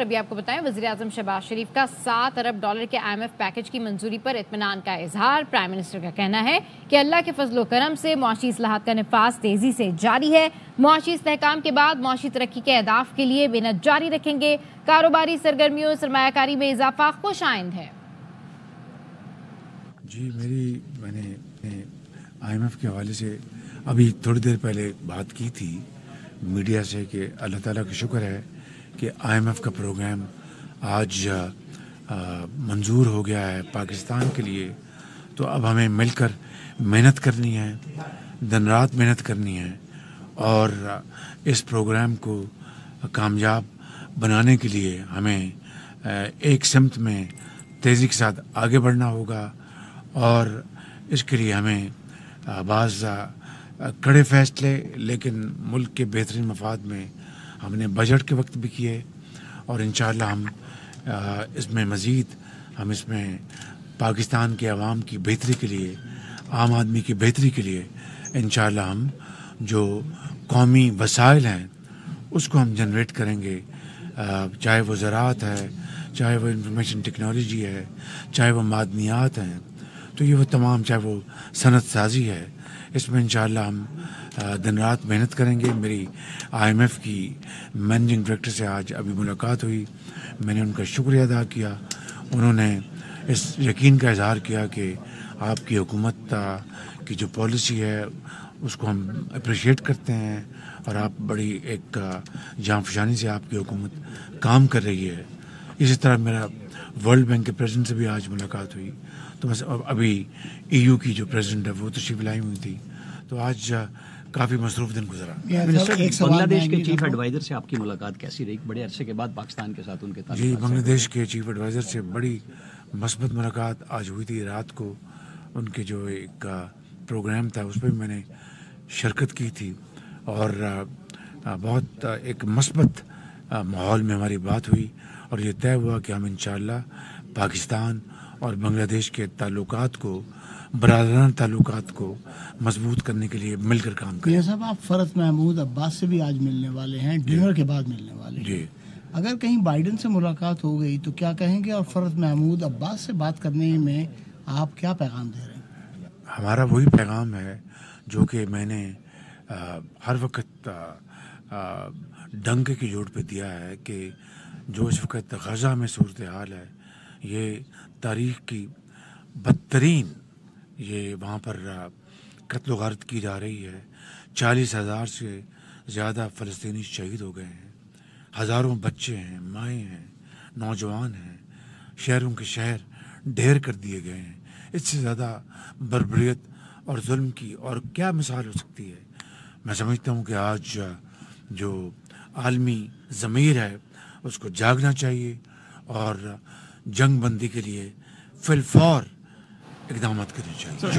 अभी आपको बताएँ वजी अजम शहबाज शरीफ का सात अरब डॉलर के आईएमएफ पैकेज की मंजूरी पर इतमान का इजहार। प्राइम मिनिस्टर का कहना है कि अल्लाह के फजलो करम से मुआशी असलाहत का नफाज तेज़ी से जारी है। मुआशी इसकाम के बाद मुआशी तरक्की के अहदाफ के लिए बेनत जारी रखेंगे। कारोबारी सरगर्मियों सरमाकारी में इजाफा खुश आइंद है। जी, मेरी, मैंने आईएमएफ के हवाले से अभी थोड़ी देर पहले बात की थी मीडिया से कि अल्लाह ताला का शुक्र है कि आईएमएफ का प्रोग्राम आज मंजूर हो गया है पाकिस्तान के लिए। तो अब हमें मिलकर मेहनत करनी है, दिन रात मेहनत करनी है और इस प्रोग्राम को कामयाब बनाने के लिए हमें एक सिमत में तेज़ी के साथ आगे बढ़ना होगा और इसके लिए हमें बाज़ कड़े फैसले लेकिन मुल्क के बेहतरीन मफाद में हमने बजट के वक्त भी किए और इन हम इसमें मज़ीद, हम इसमें पाकिस्तान के आवाम की बेहतरी के लिए, आम आदमी की बेहतरी के लिए इन हम जो कौमी वसाइल हैं, उसको हम जनरेट करेंगे। चाहे वो ज़रात है, चाहे वो इंफॉर्मेशन टेक्नोलॉजी है, चाहे वो मादनियात हैं तो ये वो तमाम, चाहे वो सनत साजी है, इसमें इन हम दिन रात मेहनत करेंगे। मेरी आईएमएफ की मैनेजिंग डायरेक्टर से आज अभी मुलाकात हुई। मैंने उनका शुक्रिया अदा किया। उन्होंने इस यकीन का इजहार किया कि आपकी हुकूमत की जो पॉलिसी है, उसको हम अप्रिशिएट करते हैं और आप बड़ी एक जान फशानी से आपकी हुकूमत काम कर रही है। इसी तरह मेरा वर्ल्ड बैंक के प्रेसिडेंट से भी आज मुलाकात हुई। तो बस अभी ईयू की जो प्रेसिडेंट है वो तो तशरीफ़ लाई हुई थी। तो आज काफ़ी मसरूफ दिन गुजरा। बांग्लादेश के चीफ एडवाइजर से आपकी मुलाकात कैसी रही? बड़े अरसे के बाद पाकिस्तान के साथ उनके जी बांग्लादेश के चीफ एडवाइजर से बड़ी मस्बत मुलाकात आज हुई थी। रात को उनके जो एक प्रोग्राम था उस पर भी मैंने शिरकत की थी। और बहुत एक मस्बत माहौल में हमारी बात हुई। और ये तय हुआ कि हम इन पाकिस्तान और बांग्लादेश के ताल्लुकात को बरदराना ताल्लुक को मज़बूत करने के लिए मिलकर काम करें। साहब आप फरत महमूद अब्बास से भी आज मिलने वाले हैं डिनर के बाद मिलने वाले जी। अगर कहीं बाइडन से मुलाकात हो गई तो क्या कहेंगे और फरत महमूद अब्बास से बात करने में आप क्या पैगाम दे रहे हैं? हमारा वही पैगाम है जो कि मैंने आ, हर वक्त डंके की जोड़ पे दिया है कि जो इस वक्त गज़ा में सूरत हाल है। ये तारीख की बदतरीन ये वहाँ पर कत्ल गारत की जा रही है। चालीस हज़ार से ज़्यादा फ़लस्तनी शहीद हो गए हैं। हज़ारों बच्चे हैं, माएँ हैं, नौजवान हैं। शहरों के शहर ढेर कर दिए गए हैं। इससे ज़्यादा बरबरीत और जुल्म की और क्या मिसाल हो सकती है? मैं समझता हूँ कि आज जो आलमी ज़मीर है उसको जागना चाहिए और जंग बंदी के लिए फिलफौर इकदाम करने चाहिए।